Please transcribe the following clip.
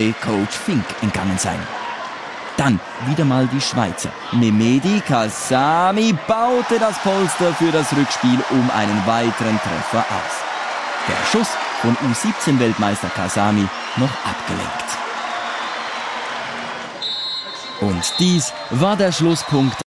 Coach Fink entgangen sein. Dann wieder mal die Schweizer. Memedi Kasami baute das Polster für das Rückspiel um einen weiteren Treffer aus. Der Schuss von U17-Weltmeister Kasami noch abgelenkt. Und dies war der Schlusspunkt